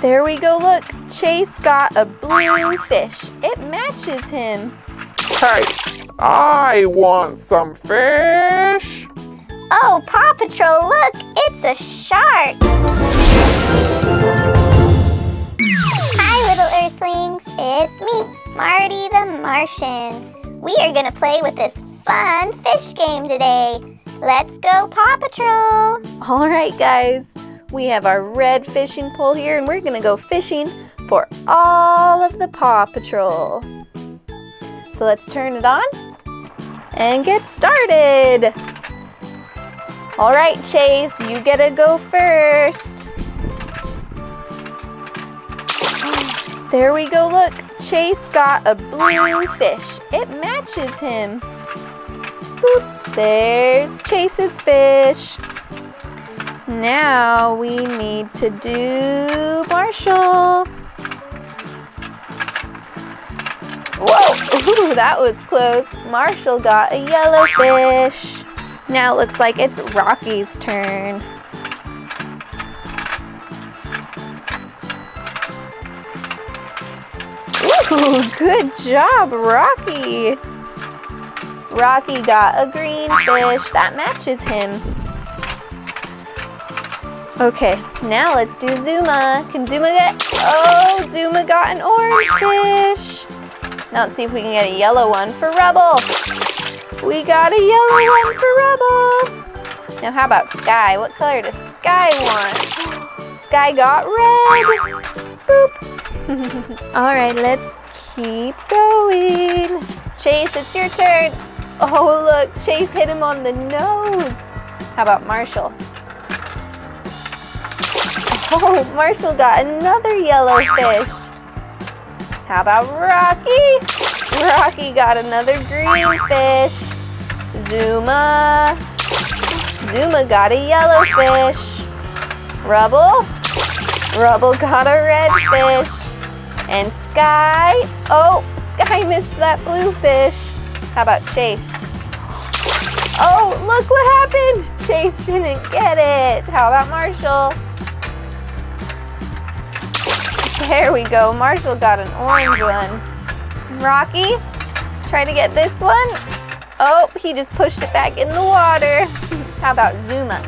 There we go, look. Chase got a blue fish. It matches him. Hey, I want some fish. Oh, Paw Patrol, look, it's a shark. Hi, little earthlings. It's me, Marty the Martian. We are going to play with this fun fish game today. Let's go, Paw Patrol. All right, guys. We have our red fishing pole here, and we're to go fishing for all of the Paw Patrol. So let's turn it on and get started. All right, Chase, you get to go first. There we go, look. Chase got a blue fish. It matches him. Boop. There's Chase's fish. Now we need to do Marshall. Whoa, Ooh, that was close. Marshall got a yellow fish. Now it looks like it's Rocky's turn. Ooh, good job, Rocky. Rocky got a green fish. That matches him. Okay, now let's do Zuma. Can Zuma get... Oh, Zuma got an orange fish. Now let's see if we can get a yellow one for Rubble. We got a yellow one for Rubble. Now how about Skye? What color does Skye want? Skye got red. Boop. All right, let's keep going. Chase, it's your turn. Oh, look, Chase hit him on the nose. How about Marshall? Oh, Marshall got another yellow fish. How about Rocky? Rocky got another green fish. Zuma. Zuma got a yellow fish. Rubble. Rubble got a red fish. And Skye. Oh, Skye missed that blue fish. How about Chase? Oh, look what happened. Chase didn't get it. How about Marshall? There we go. Marshall got an orange one. Rocky, try to get this one. Oh, he just pushed it back in the water. How about Zuma?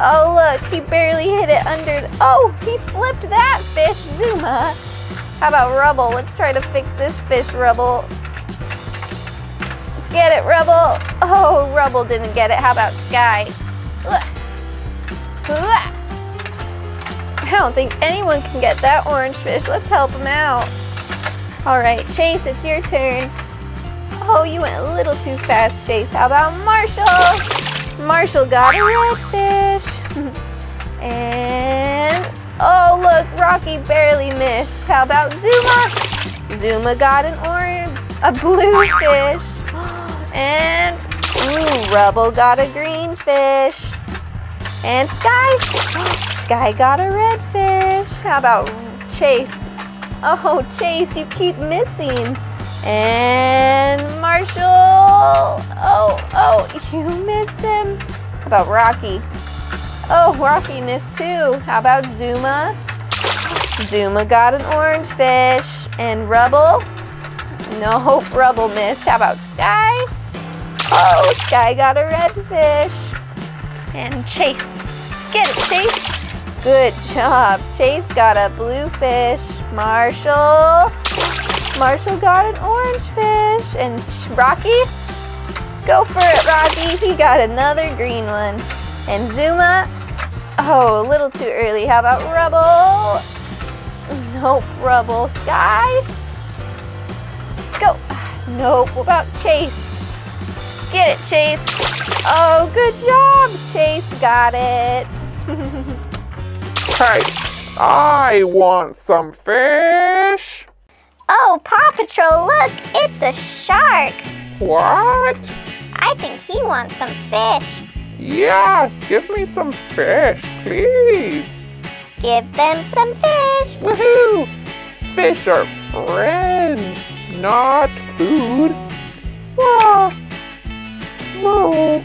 Oh, look, he barely hit it under. Oh, he flipped that fish, Zuma. How about Rubble? Let's try to fix this fish, Rubble. Get it, Rubble. Oh, Rubble didn't get it. How about Skye? I don't think anyone can get that orange fish. Let's help him out. All right, Chase, it's your turn. Oh, you went a little too fast, Chase. How about Marshall? Marshall got a red fish. and, oh, look, Rocky barely missed. How about Zuma? Zuma got an orange, a blue fish. And, ooh, Rubble got a green fish. And Skye, Skye got a red fish. How about Chase? Oh, Chase, you keep missing. And Marshall. Oh, oh, you missed him. How about Rocky? Oh, Rocky missed too. How about Zuma? Zuma got an orange fish. And Rubble? No, Rubble missed. How about Skye? Oh, Skye got a red fish. And Chase. Get it, Chase. Good job. Chase got a blue fish. Marshall. Marshall got an orange fish. And Rocky? Go for it, Rocky. He got another green one. And Zuma? Oh, a little too early. How about Rubble? Nope, Rubble. Skye? Go. Nope. What about Chase? Get it, Chase. Oh, good job. Chase got it. Hey, I want some fish. Oh, Paw Patrol, look, it's a shark. What? I think he wants some fish. Yes, give me some fish, please. Give them some fish. Woohoo! Fish are friends, not food. Ah. No.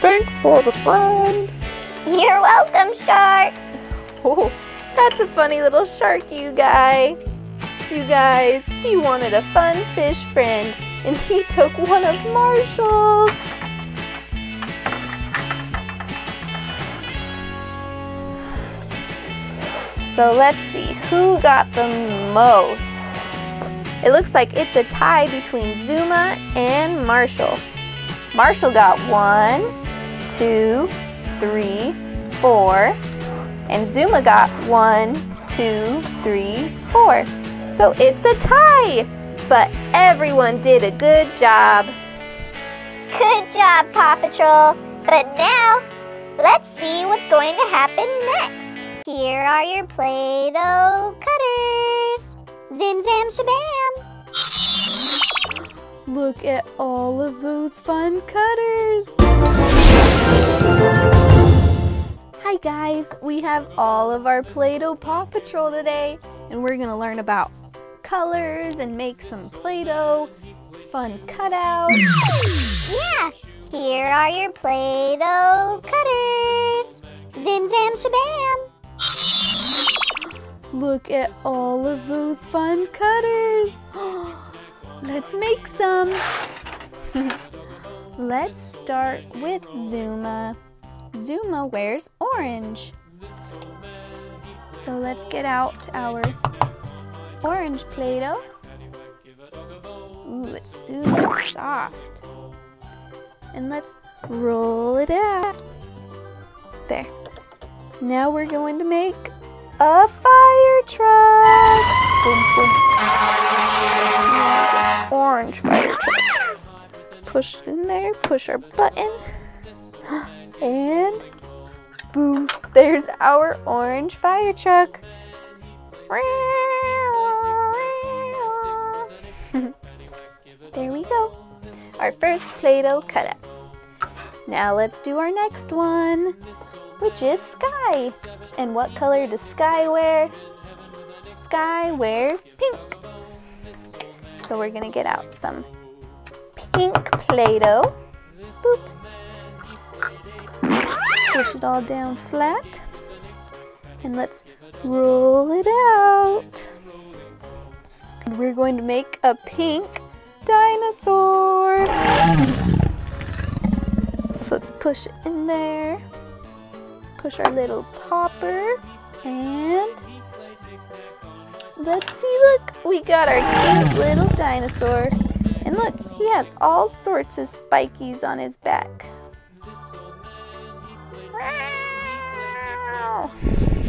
Thanks for the friend. You're welcome, shark. Oh, That's a funny little shark, you guy. You guys, he wanted a fun fish friend, and he took one of Marshall's. So let's see, who got the most? It looks like it's a tie between Zuma and Marshall. Marshall got one, two, three, four, and Zuma got one, two, three, four. So it's a tie, but everyone did a good job. Good job, Paw Patrol. But now, let's see what's going to happen next. Here are your Play-Doh cutters. Zim zam shabam. Look at all of those fun cutters. Guys, we have all of our Play-Doh Paw Patrol today, and we're gonna learn about colors and make some Play-Doh, fun cutouts. Yeah, here are your Play-Doh cutters. Zim zam shabam. Look at all of those fun cutters. Let's make some. Let's start with Zuma. Zuma wears orange. So let's get out our orange Play-Doh. Ooh, it's super soft. And let's roll it out. There. Now we're going to make a fire truck. Boom, boom. Orange fire truck. Push it in there, push our button, and there's our orange fire truck. there we go. Our first Play-Doh cutout. Now let's do our next one, which is Skye. And what color does Skye wear? Skye wears pink. So we're gonna get out some pink Play-Doh. Boop. Push it all down flat. And let's roll it out. And we're going to make a pink dinosaur. So let's push it in there. Push our little popper. And let's see, look, we got our cute little dinosaur. And look, he has all sorts of spikies on his back.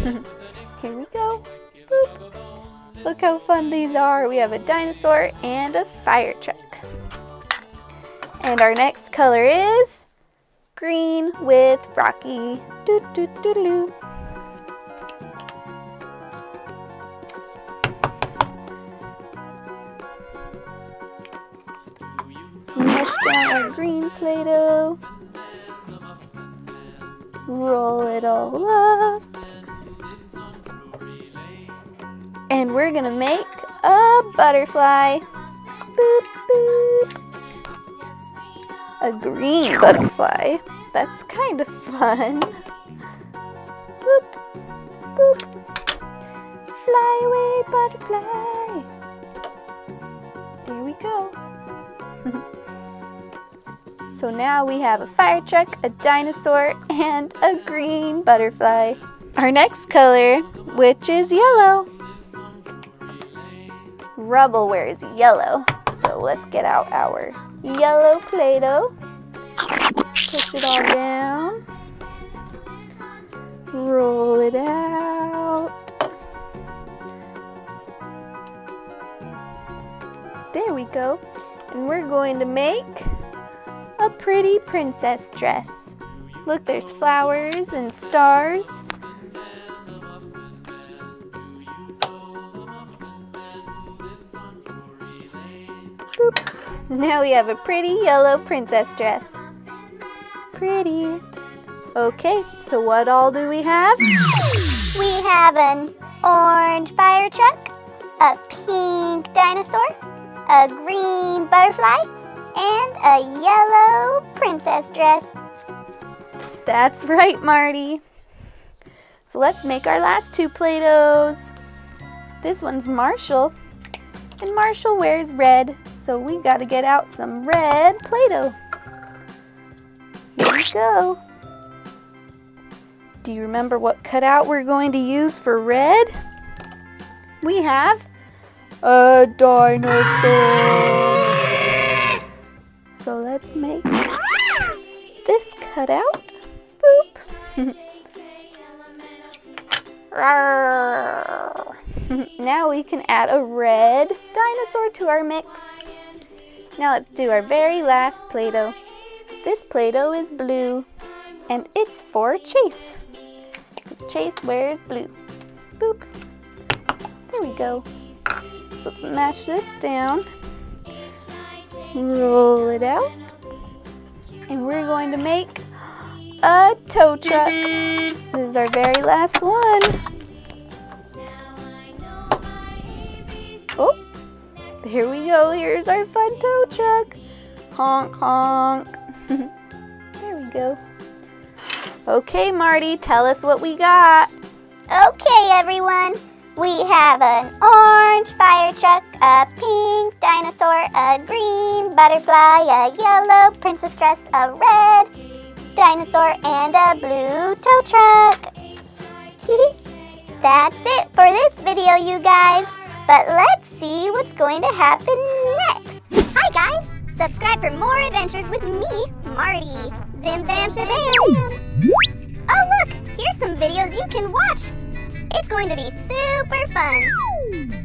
Here we go. Boop. Look how fun these are. We have a dinosaur and a fire truck. And our next color is green with Rocky. Doo -doo -doo -doo. Smush down our green Play-Doh. Roll it all up. And we're gonna make a butterfly. Boop, boop. A green butterfly. That's kind of fun. Boop, boop. Fly away, butterfly. There we go. so now we have a fire truck, a dinosaur, and a green butterfly. Our next color, which is yellow. Rubble wears yellow. So let's get out our yellow Play-Doh. Push it all down. Roll it out. There we go. And we're going to make a pretty princess dress. Look, there's flowers and stars. Now we have a pretty yellow princess dress. Pretty. Okay, so what all do we have? We have an orange fire truck, a pink dinosaur, a green butterfly, and a yellow princess dress. That's right, Marty. So let's make our last two Play-Dohs. This one's Marshall, and Marshall wears red, so we gotta get out some red Play-Doh. Here we go. Do you remember what cutout we're going to use for red? We have a dinosaur. So let's make this cutout. Boop. now we can add a red dinosaur to our mix. Now let's do our very last Play-Doh. This Play-Doh is blue, and it's for Chase. Because Chase wears blue. Boop. There we go. So let's mash this down. Roll it out. And we're going to make a tow truck. This is our very last one. There we go. Here's our fun tow truck. Honk, honk. there we go. Okay, Marty, tell us what we got. Okay, everyone. We have an orange fire truck, a pink dinosaur, a green butterfly, a yellow princess dress, a red dinosaur, and a blue tow truck. That's it for this video, you guys. But let's see what's going to happen next. Hi, guys. Subscribe for more adventures with me, Marty. Zim, zam, shabam. Oh, look. Here's some videos you can watch. It's going to be super fun.